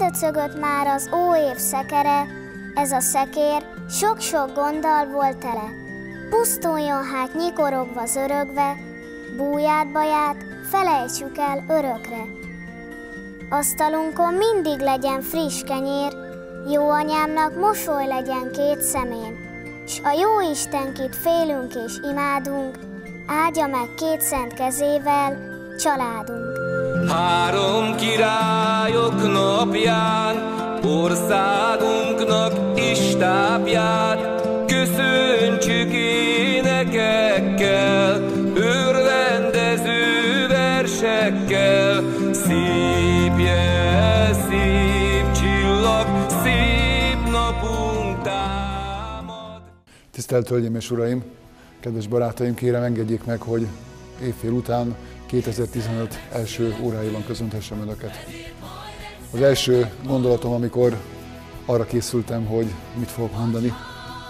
Eldöcögött már az óév szekere, ez a szekér sok-sok gonddal volt tele. Pusztuljon hát nyikorogva zörögve, búját baját felejtsük el örökre. Asztalunkon mindig legyen friss kenyér, jó anyámnak mosoly legyen két szemén, s a jó Istenkit félünk és imádunk, áldja meg két szent kezével családunk. Három napján, országunknak istápját, köszöntsük énekekkel, örvendező versekkel, szép jel, szép csillag, szép napunk támad. Tisztelt Hölgyeim és Uraim, kedves barátaim, kérem engedjék meg, hogy évfél után 2015 első óráiban köszönthessem Önöket. Az első gondolatom, amikor arra készültem, hogy mit fogok mondani,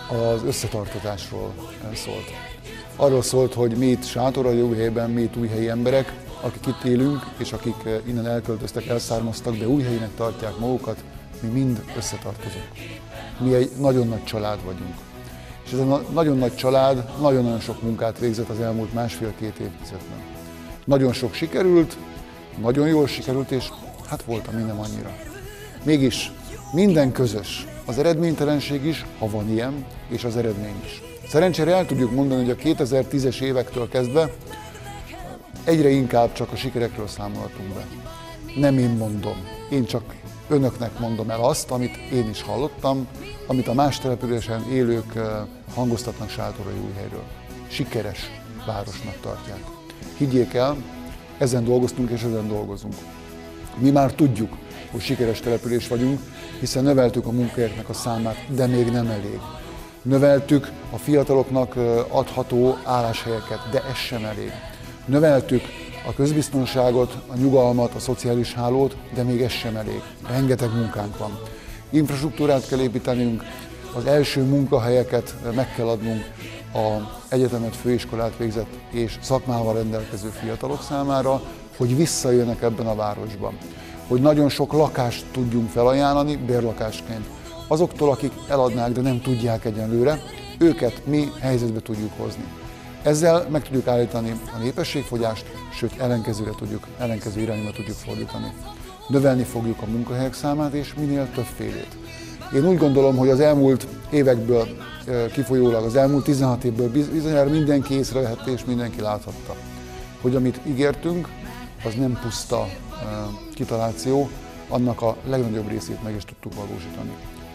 az összetartatásról szólt. Arról szólt, hogy mi itt Sátora helyben, mi itt újhelyi emberek, akik itt élünk, és akik innen elköltöztek, elszármaztak, de újhelyinek tartják magukat, mi mind összetartozunk. Mi egy nagyon nagy család vagyunk. És ez a nagyon nagy család nagyon-nagyon sok munkát végzett az elmúlt másfél-két évtizedben. Nagyon sok sikerült, nagyon jól sikerült, és hát volt, ami nem annyira. Mégis minden közös, az eredménytelenség is, ha van ilyen, és az eredmény is. Szerencsére el tudjuk mondani, hogy a 2010-es évektől kezdve egyre inkább csak a sikerekről számolhatunk be. Nem én mondom, én csak önöknek mondom el azt, amit én is hallottam, amit a más településen élők hangoztatnak Sátorai újhelyről. Sikeres városnak tartják. Higgyék el, ezen dolgoztunk és ezen dolgozunk. Mi már tudjuk, hogy sikeres település vagyunk, hiszen növeltük a munkahelyeknek a számát, de még nem elég. Növeltük a fiataloknak adható álláshelyeket, de ez sem elég. Növeltük a közbiztonságot, a nyugalmat, a szociális hálót, de még ez sem elég. Rengeteg munkánk van. Infrastruktúrát kell építenünk, az első munkahelyeket meg kell adnunk a egyetemet, főiskolát végzett és szakmával rendelkező fiatalok számára, hogy visszajönnek ebben a városban. Hogy nagyon sok lakást tudjunk felajánlani bérlakásként. Azoktól, akik eladnák, de nem tudják egyenlőre, őket mi helyzetbe tudjuk hozni. Ezzel meg tudjuk állítani a népességfogyást, sőt ellenkezőre tudjuk, ellenkező irányba tudjuk fordítani. Növelni fogjuk a munkahelyek számát és minél többfélét. Én úgy gondolom, hogy az elmúlt évekből kifolyólag, az elmúlt 16 évből bizonyára mindenki észrevehette és mindenki láthatta, hogy amit ígértünk, az nem puszta kitaláció, annak a legnagyobb részét meg is tudtuk valósítani.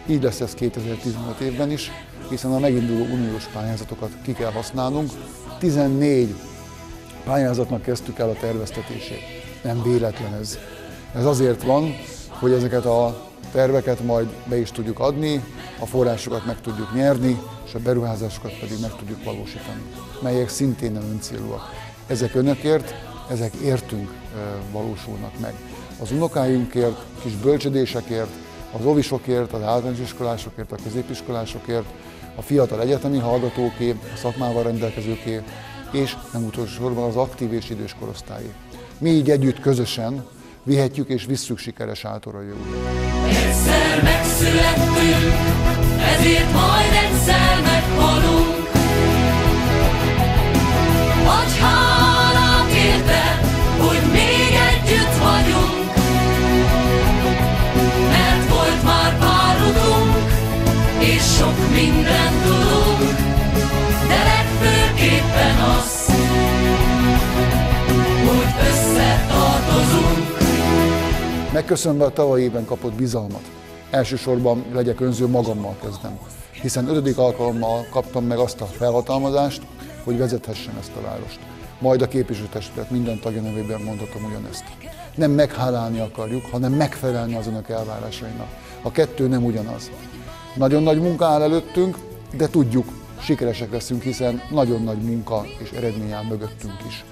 Így lesz ez 2015 évben is, hiszen a meginduló uniós pályázatokat ki kell használnunk. 14 pályázatnak kezdtük el a terveztetését. Nem véletlen ez. Ez azért van, hogy ezeket a terveket majd be is tudjuk adni, a forrásokat meg tudjuk nyerni, és a beruházásokat pedig meg tudjuk valósítani, melyek szintén nem öncélúak. Ezek önökért, ezek értünk valósulnak meg. Az unokáinkért, kis bölcsödésekért, az ovisokért, az általános iskolásokért, a középiskolásokért, a fiatal egyetemi hallgatóké, a szakmával rendelkezőké, és nem utolsó sorban az aktív és idős korosztályé. Mi így együtt közösen vihetjük és visszük sikeres átorra jövőt. Egyszer megszülettünk, ezért majd egyszer meghalunk. Megköszönve a tavalyi évben kapott bizalmat, elsősorban legyek önző magammal kezdem, hiszen ötödik alkalommal kaptam meg azt a felhatalmazást, hogy vezethessem ezt a várost. Majd a képviselőtestület minden tagja nevében mondhatom ugyanezt. Nem meghálálni akarjuk, hanem megfelelni az önök elvárásainak. A kettő nem ugyanaz. Nagyon nagy munka áll előttünk, de tudjuk, sikeresek leszünk, hiszen nagyon nagy munka és eredmény áll mögöttünk is.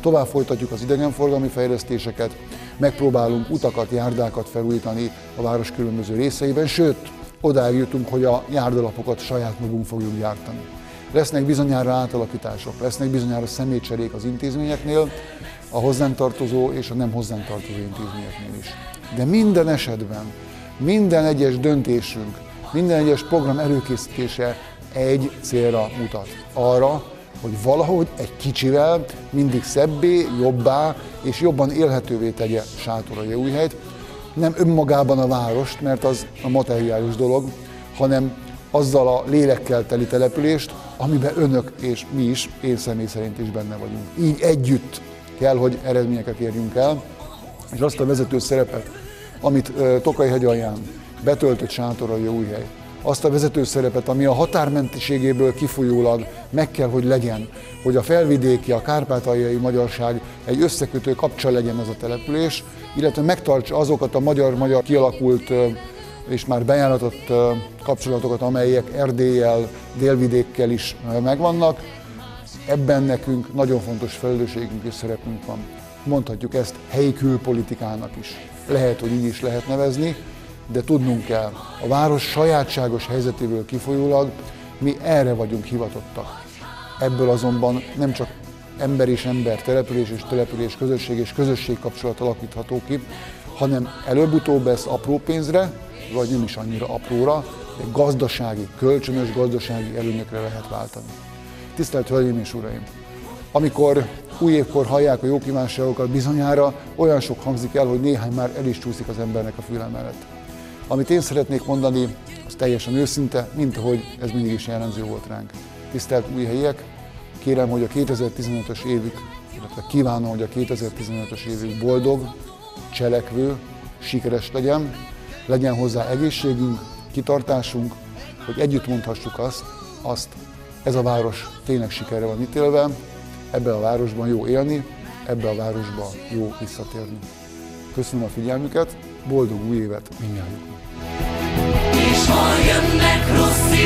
Tovább folytatjuk az idegenforgalmi fejlesztéseket, megpróbálunk utakat, járdákat felújítani a város különböző részeiben, sőt, odáig jutunk, hogy a járdalapokat saját magunk fogjuk gyártani. Lesznek bizonyára átalakítások, lesznek bizonyára személycserék az intézményeknél, a hozzánk tartozó és a nem hozzánk tartozó intézményeknél is. De minden esetben Minden egyes döntésünk, minden egyes program előkészítése egy célra mutat. Arra, hogy valahogy egy kicsivel mindig szebbé, jobbá és jobban élhetővé tegye Sátorai-Újhelyt. Nem önmagában a várost, mert az a materiális dolog, hanem azzal a lélekkel teli települést, amiben önök és mi is, én személy szerint is benne vagyunk. Így együtt kell, hogy eredményeket érjünk el, és azt a vezető szerepet, amit Tokai hegyalján betöltött Sátorai Újhely, azt a vezető szerepet, ami a határmentiségéből kifolyólag meg kell, hogy legyen, hogy a felvidéki, a kárpátaljai magyarság egy összekötő kapcsol legyen ez a település, illetve megtartsa azokat a magyar-magyar kialakult és már bejáratott kapcsolatokat, amelyek Erdélyel, délvidékkel is megvannak. Ebben nekünk nagyon fontos felelősségünk és szerepünk van. Mondhatjuk ezt helyi külpolitikának is. Lehet, hogy így is lehet nevezni, de tudnunk kell, a város sajátságos helyzetéből kifolyólag mi erre vagyunk hivatottak. Ebből azonban nem csak ember és ember, település és település, közösség és közösség kapcsolat alakítható ki, hanem előbb-utóbb ez apró pénzre, vagy nem is annyira apróra, de gazdasági, kölcsönös gazdasági előnyökre lehet váltani. Tisztelt Hölgyeim és Uraim! Amikor új évkor hallják a jó kívánságokat, bizonyára olyan sok hangzik el, hogy néhány már el is csúszik az embernek a füle mellett. Amit én szeretnék mondani, az teljesen őszinte, mint ahogy ez mindig is jellemző volt ránk. Tisztelt új helyiek, kérem, hogy a 2015-ös évük, illetve kívánom, hogy a 2015-ös évük boldog, cselekvő, sikeres legyen, legyen hozzá egészségünk, kitartásunk, hogy együtt mondhassuk azt, azt, ez a város tényleg sikerre van ítélve, ebbe a városban jó élni, ebbe a városban jó visszatérni. Köszönöm a figyelmüket, boldog új évet mindjárt! És ha jönnek rossz